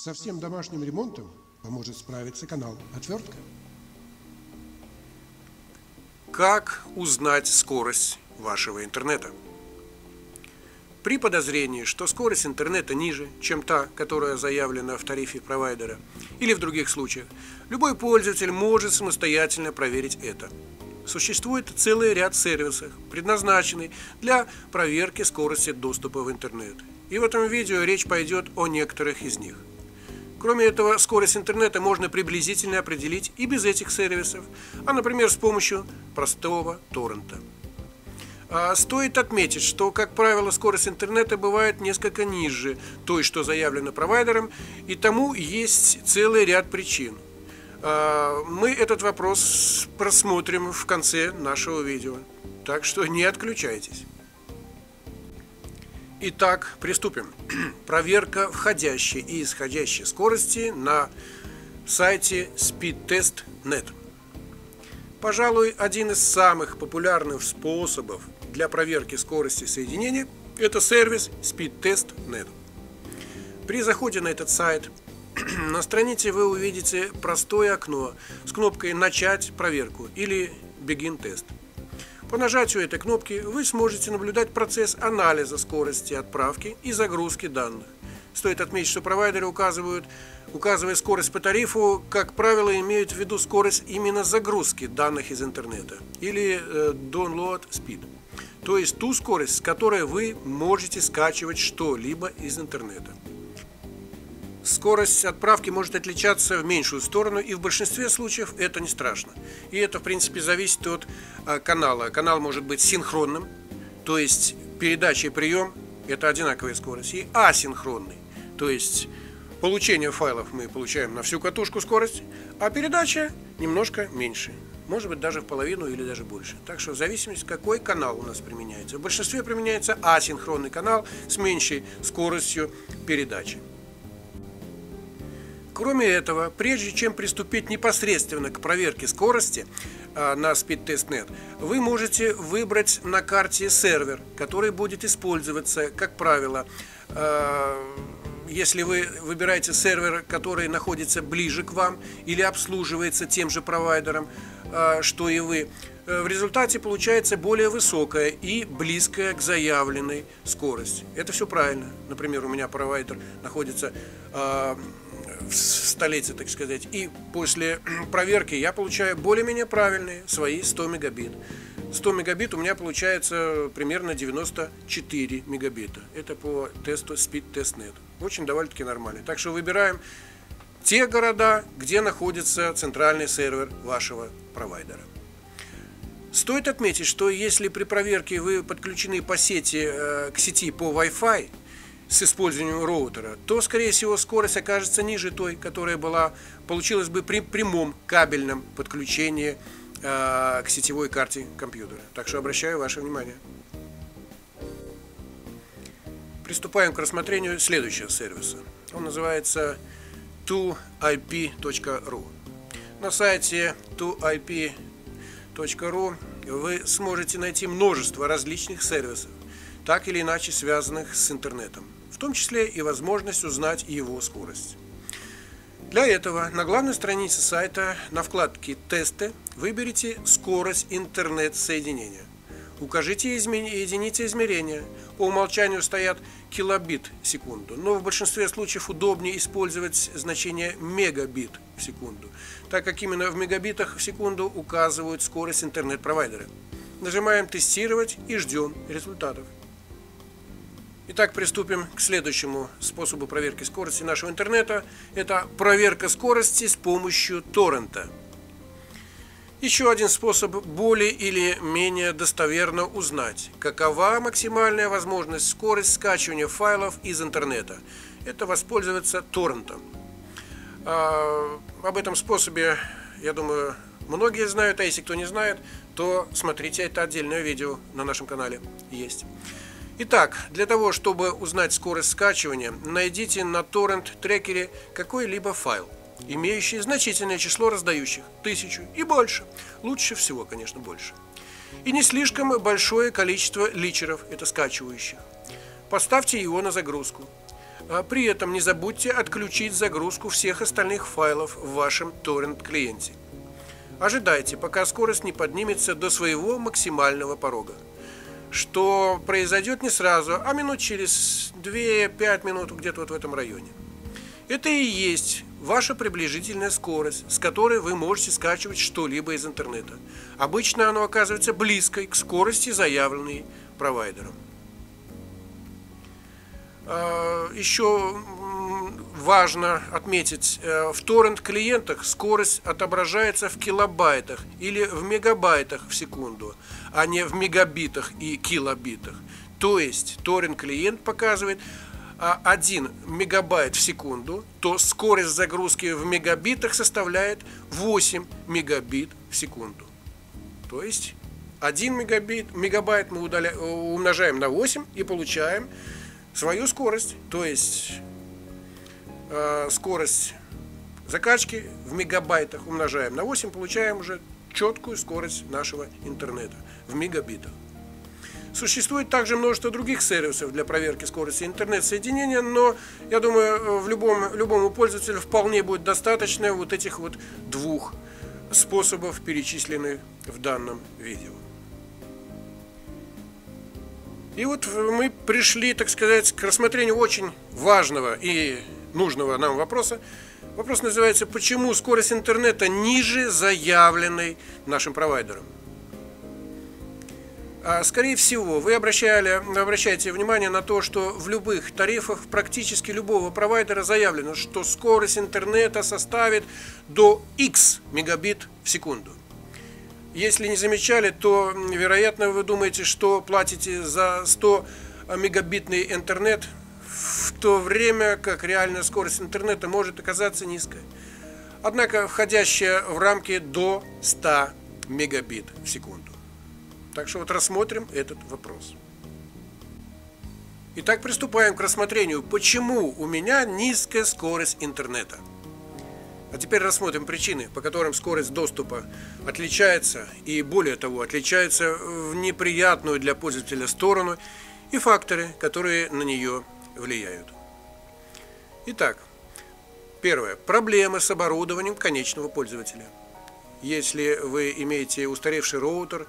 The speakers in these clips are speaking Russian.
Со всем домашним ремонтом поможет справиться канал «Отвертка». Как узнать скорость вашего интернета? При подозрении, что скорость интернета ниже, чем та, которая заявлена в тарифе провайдера, или в других случаях, любой пользователь может самостоятельно проверить это. Существует целый ряд сервисов, предназначенных для проверки скорости доступа в интернет. И в этом видео речь пойдет о некоторых из них. Кроме этого, скорость интернета можно приблизительно определить и без этих сервисов, а, например, с помощью простого торрента. А стоит отметить, что, как правило, скорость интернета бывает несколько ниже той, что заявлено провайдером, и тому есть целый ряд причин. А, мы этот вопрос просмотрим в конце нашего видео, так что не отключайтесь. Итак, приступим. Проверка входящей и исходящей скорости на сайте speedtest.net. Пожалуй, один из самых популярных способов для проверки скорости соединения – это сервис speedtest.net. При заходе на этот сайт на странице вы увидите простое окно с кнопкой «Начать проверку» или «Begin тест». По нажатию этой кнопки вы сможете наблюдать процесс анализа скорости отправки и загрузки данных. Стоит отметить, что провайдеры указывают, указывая скорость по тарифу, как правило, имеют в виду скорость именно загрузки данных из интернета или э, download speed то есть ту скорость, с которой вы можете скачивать что-либо из интернета. Скорость отправки может отличаться в меньшую сторону, и в большинстве случаев это не страшно. И это, в принципе, зависит от а, канала. Канал может быть синхронным, то есть передача и прием – это одинаковая скорость, и асинхронный, то есть получение файлов мы получаем на всю катушку скорость, а передача немножко меньше может быть даже в половину или даже больше. Так что в зависимости, какой канал у нас применяется. В большинстве применяется асинхронный канал с меньшей скоростью передачи. Кроме этого, прежде чем приступить непосредственно к проверке скорости а, на SpeedTest.net, вы можете выбрать на карте сервер, который будет использоваться, как правило, а, если вы выбираете сервер, который находится ближе к вам или обслуживается тем же провайдером, а, что и вы, э, в результате получается более высокая и близкая к заявленной скорости. Это все правильно. Например, у меня провайдер находится в так сказать, и после проверки я получаю более-менее правильные свои 100 мегабит. 100 мегабит у меня получается примерно 94 мегабита. Это по тесту Speed Test.net. Очень довольно-таки нормально. Так что выбираем те города, где находится центральный сервер вашего провайдера. Стоит отметить, что если при проверке вы подключены по сети э, к сети по Wi-Fi с использованием роутера, то, скорее всего, скорость окажется ниже той, которая была, получилась бы при прямом кабельном подключении э, к сетевой карте компьютера. Так что обращаю ваше внимание. Приступаем к рассмотрению следующего сервиса. Он называется 2ip.ru. На сайте 2ip.ru вы сможете найти множество различных сервисов, так или иначе связанных с интернетом, в том числе и возможность узнать его скорость. Для этого на главной странице сайта на вкладке «Тесты» выберите скорость интернет-соединения. Укажите единицы измерения. По умолчанию стоят килобит в секунду, но в большинстве случаев удобнее использовать значение мегабит в секунду, так как именно в мегабитах в секунду указывают скорость интернет-провайдера. Нажимаем «Тестировать» и ждем результатов. Итак, приступим к следующему способу проверки скорости нашего интернета. Это проверка скорости с помощью торрента. Еще один способ более или менее достоверно узнать, какова максимальная возможность скорость скачивания файлов из интернета. Это воспользоваться торрентом. А, об этом способе, я думаю, многие знают, а если кто не знает, то смотрите это отдельное видео на нашем канале есть. Итак, для того, чтобы узнать скорость скачивания, найдите на торрент-трекере какой-либо файл имеющие значительное число раздающих, тысячу и больше. Лучше всего, конечно, больше. И не слишком большое количество личеров, это скачивающих. Поставьте его на загрузку. А при этом не забудьте отключить загрузку всех остальных файлов в вашем торрент-клиенте. Ожидайте, пока скорость не поднимется до своего максимального порога. Что произойдет не сразу, а минут через 2-5 минут где-то вот в этом районе. Это и есть ваша приближительная скорость, с которой вы можете скачивать что-либо из интернета. Обычно оно оказывается близкой к скорости, заявленной провайдером. А, Еще важно отметить, э, в торрент-клиентах скорость отображается в килобайтах или в мегабайтах в секунду, а не в мегабитах и килобитах. То есть торрент-клиент показывает 1 мегабайт в секунду, то скорость загрузки в мегабитах составляет 8 мегабит в секунду. То есть 1 мегабит, мегабайт мы удаля, умножаем на 8 и получаем свою скорость. То есть э, скорость закачки в мегабайтах умножаем на 8, получаем уже четкую скорость нашего интернета в мегабитах. Существует также множество других сервисов для проверки скорости интернет-соединения, но я думаю, в любом, любому пользователю вполне будет достаточно вот этих вот двух способов, перечисленных в данном видео. И вот мы пришли, так сказать, к рассмотрению очень важного и нужного нам вопроса. Вопрос называется, почему скорость интернета ниже заявленной нашим провайдером? А, скорее всего, вы обращали, обращаете внимание на то, что в любых тарифах практически любого провайдера заявлено, что скорость интернета составит до X мегабит в секунду. Если не замечали, то, вероятно, вы думаете, что платите за 100 мегабитный интернет, в то время как реальная скорость интернета может оказаться низкой. Однако входящая в рамки до 100 мегабит в секунду. Так что вот рассмотрим этот вопрос. Итак, приступаем к рассмотрению, почему у меня низкая скорость интернета. А теперь рассмотрим причины, по которым скорость доступа отличается и более того, отличается в неприятную для пользователя сторону и факторы, которые на нее влияют. Итак, первое. Проблемы с оборудованием конечного пользователя. Если вы имеете устаревший роутер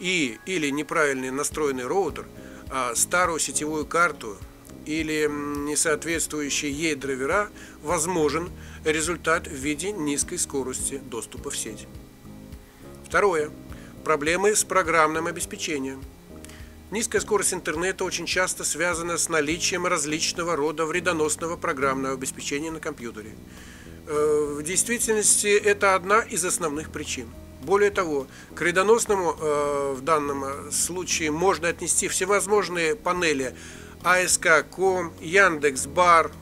и или неправильный настроенный роутер, а старую сетевую карту или несоответствующие ей драйвера, возможен результат в виде низкой скорости доступа в сеть. Второе. Проблемы с программным обеспечением. Низкая скорость интернета очень часто связана с наличием различного рода вредоносного программного обеспечения на компьютере. Э, в действительности это одна из основных причин. Более того, к вредоносному э, в данном э, случае можно отнести всевозможные панели ASK.com, Яндекс.Бар,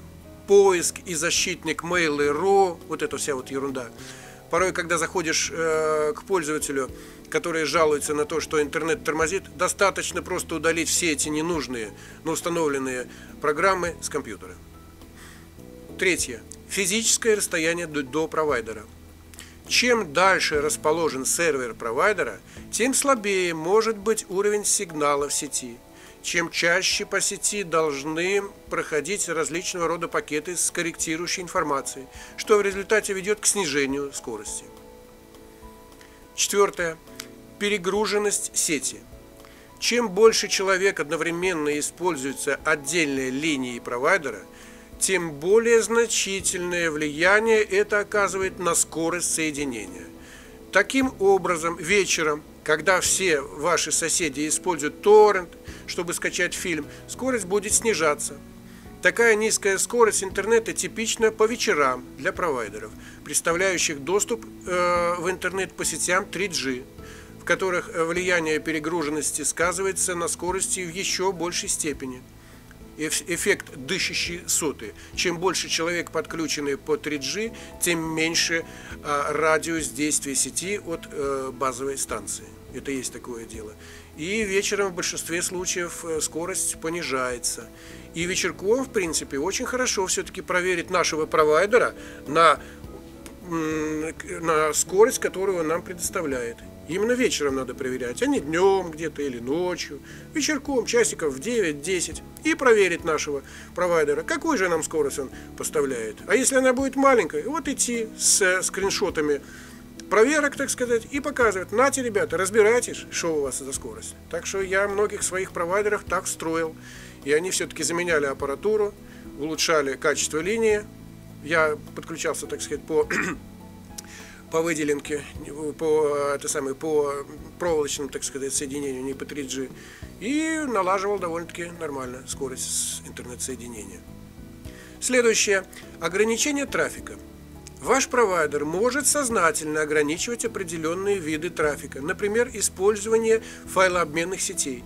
поиск и защитник Mail.ru, вот эта вся вот ерунда. Порой, когда заходишь э, к пользователю, который жалуется на то, что интернет тормозит, достаточно просто удалить все эти ненужные, но установленные программы с компьютера. Третье. Физическое расстояние до, до провайдера – чем дальше расположен сервер провайдера, тем слабее может быть уровень сигнала в сети. Чем чаще по сети должны проходить различного рода пакеты с корректирующей информацией, что в результате ведет к снижению скорости. Четвертое. Перегруженность сети. Чем больше человек одновременно используется отдельной линией провайдера – тем более значительное влияние это оказывает на скорость соединения. Таким образом, вечером, когда все ваши соседи используют торрент, чтобы скачать фильм, скорость будет снижаться. Такая низкая скорость интернета типична по вечерам для провайдеров, представляющих доступ э, в интернет по сетям 3G, в которых влияние перегруженности сказывается на скорости в еще большей степени – эффект дышащей соты. Чем больше человек подключены по 3G, тем меньше а, радиус действия сети от э, базовой станции. Это есть такое дело. И вечером в большинстве случаев э, скорость понижается. И вечерком, в принципе, очень хорошо все-таки проверить нашего провайдера на, на скорость, которую он нам предоставляет. Именно вечером надо проверять, а не днем где-то или ночью. Вечерком, часиков в 9-10. И проверить нашего провайдера, какую же нам скорость он поставляет. А если она будет маленькой, вот идти с скриншотами проверок, так сказать, и показывать, нате, ребята, разбирайтесь, что у вас за скорость. Так что я многих своих провайдеров так строил. И они все-таки заменяли аппаратуру, улучшали качество линии. Я подключался, так сказать, по по выделенке, по, это самое, по проволочному, так сказать, соединению, не по 3G, и налаживал довольно-таки нормально скорость интернет-соединения. Следующее. Ограничение трафика. Ваш провайдер может сознательно ограничивать определенные виды трафика, например, использование файлообменных сетей.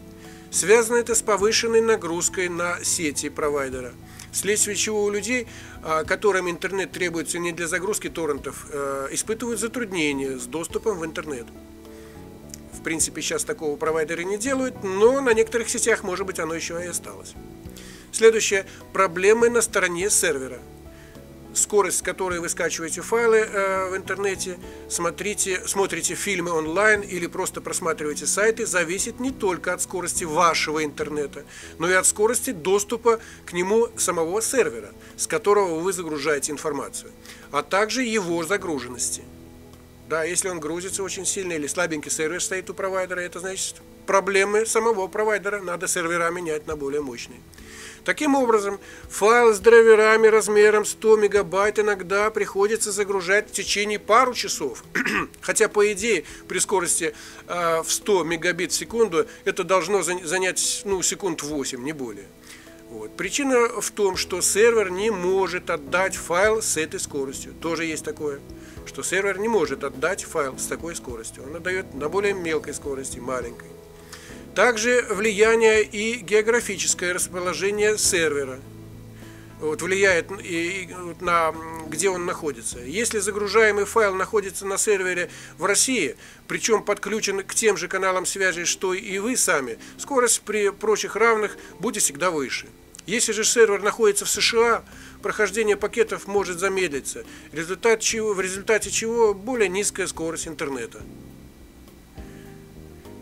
Связано это с повышенной нагрузкой на сети провайдера – вследствие чего у людей, а, которым интернет требуется не для загрузки торрентов, э, испытывают затруднения с доступом в интернет. В принципе, сейчас такого провайдеры не делают, но на некоторых сетях, может быть, оно еще и осталось. Следующее. Проблемы на стороне сервера – скорость, с которой вы скачиваете файлы э, в интернете, смотрите, смотрите фильмы онлайн или просто просматриваете сайты, зависит не только от скорости вашего интернета, но и от скорости доступа к нему самого сервера, с которого вы загружаете информацию, а также его загруженности. Да, если он грузится очень сильно или слабенький сервер стоит у провайдера, это значит проблемы самого провайдера, надо сервера менять на более мощные. Таким образом, файл с драйверами размером 100 мегабайт иногда приходится загружать в течение пару часов. Хотя, по идее, при скорости э, в 100 мегабит в секунду это должно занять ну, секунд 8, не более. Вот. Причина в том, что сервер не может отдать файл с этой скоростью. Тоже есть такое, что сервер не может отдать файл с такой скоростью. Он отдает на более мелкой скорости, маленькой. Также влияние и географическое расположение сервера вот, влияет и, и, на где он находится. Если загружаемый файл находится на сервере в России, причем подключен к тем же каналам связи, что и вы сами, скорость при прочих равных будет всегда выше. Если же сервер находится в США, прохождение пакетов может замедлиться, результат чего, в результате чего более низкая скорость интернета.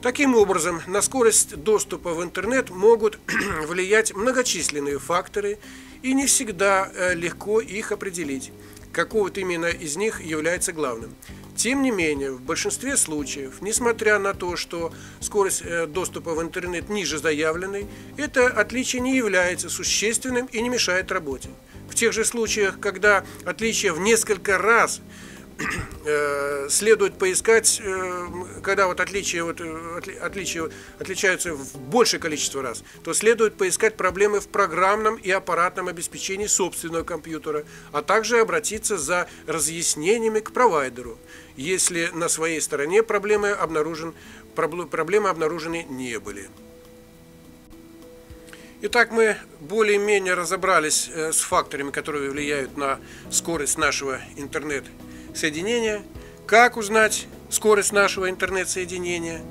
Таким образом, на скорость доступа в интернет могут влиять многочисленные факторы, и не всегда э, легко их определить, какой вот именно из них является главным. Тем не менее, в большинстве случаев, несмотря на то, что скорость э, доступа в интернет ниже заявленной, это отличие не является существенным и не мешает работе. В тех же случаях, когда отличие в несколько раз – следует поискать, э, когда вот отличия, вот, э, отличия отличаются в большее количество раз, то следует поискать проблемы в программном и аппаратном обеспечении собственного компьютера, а также обратиться за разъяснениями к провайдеру, если на своей стороне проблемы, обнаружен, проблемы обнаружены не были. Итак, мы более-менее разобрались с факторами, которые влияют на скорость нашего интернета соединения, как узнать скорость нашего интернет-соединения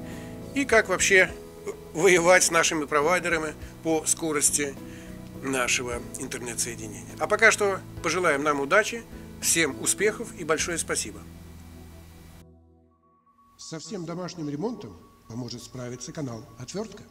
и как вообще воевать с нашими провайдерами по скорости нашего интернет-соединения. А пока что пожелаем нам удачи, всем успехов и большое спасибо. Со всем домашним ремонтом поможет справиться канал «Отвертка».